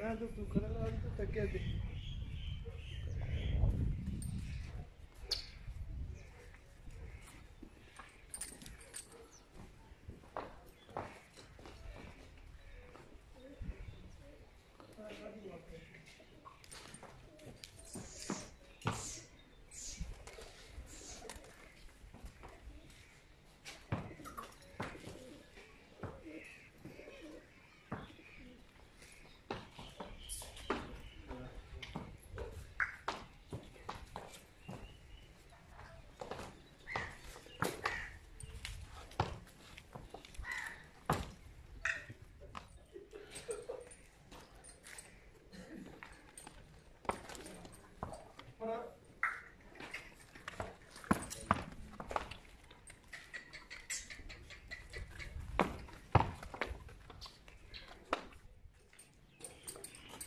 ਮੈਂ ਤਾਂ ਤੂੰ ਖੜਾ ਲਾ ਤੂੰ ਤੱਕਿਆ ਤੇ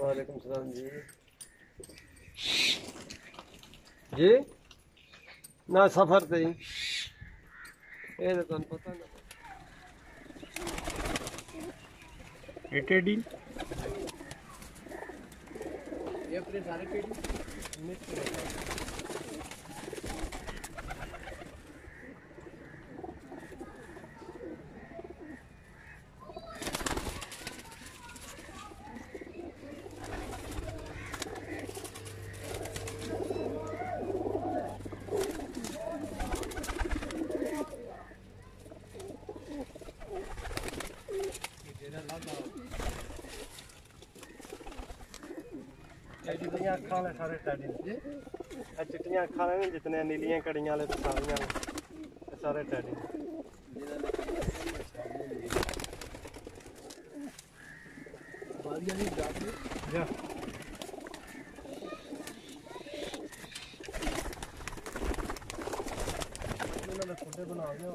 وعلیکم السلام جی۔ جی؟ نہ سفر تھی۔ اے تے تن پتہ نہ اپنے سارے پیڑی سارے ٹیڈی چٹیاں اکھاں نے جتنے نیلیاں کڑیاں والے ساریاں سارے ٹیڈی Yeah. بنا گیا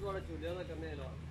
做了九年了，跟那了。